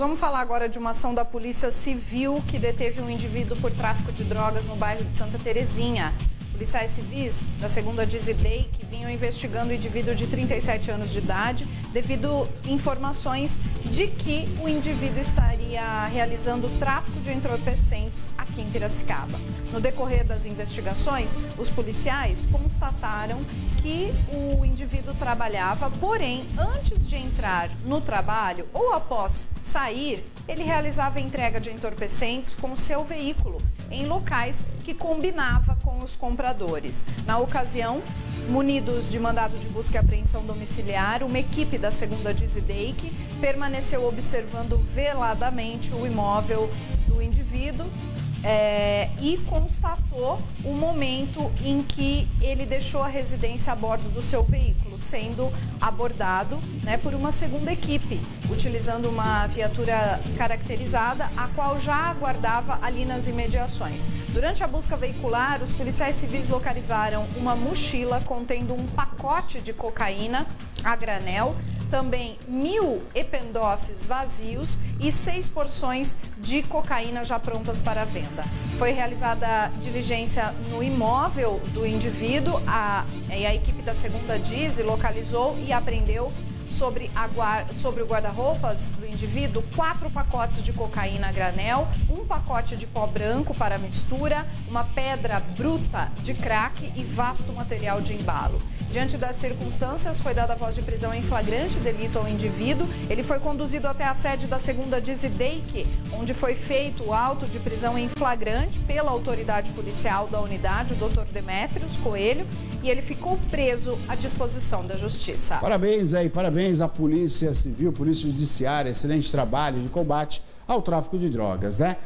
Vamos falar agora de uma ação da Polícia Civil que deteve um indivíduo por tráfico de drogas no bairro de Santa Terezinha. Policiais civis da segunda Dizidei que vinham investigando o indivíduo de 37 anos de idade devido informações de que o indivíduo estaria realizando tráfico de entorpecentes aqui em Piracicaba. No decorrer das investigações, os policiais constataram que o indivíduo trabalhava, porém, antes de entrar no trabalho ou após sair, ele realizava entrega de entorpecentes com seu veículo em locais que combinava com os compradores. Na ocasião, munidos de mandado de busca e apreensão domiciliar, uma equipe da segunda Dizideic permaneceu observando veladamente o imóvel do indivíduo é, e constatou o momento em que ele deixou a residência a bordo do seu veículo, sendo abordado né, por uma segunda equipe, utilizando uma viatura caracterizada, a qual já aguardava ali nas imediações. Durante a busca veicular, os policiais civis localizaram uma mochila contendo um pacote de cocaína a granel também mil ependofes vazios e seis porções de cocaína já prontas para venda. Foi realizada diligência no imóvel do indivíduo, a, e a equipe da segunda DISE localizou e apreendeu sobre, a, sobre o guarda-roupas do indivíduo quatro pacotes de cocaína a granel, um pacote de pó branco para mistura, uma pedra bruta de crack e vasto material de embalo. Diante das circunstâncias, foi dada voz de prisão em flagrante delito ao indivíduo. Ele foi conduzido até a sede da segunda Dizideic, onde foi feito o auto de prisão em flagrante pela autoridade policial da unidade, o Dr. Demetrios Coelho, e ele ficou preso à disposição da Justiça. Parabéns aí, parabéns à Polícia Civil, Polícia Judiciária, excelente trabalho de combate ao tráfico de drogas, né?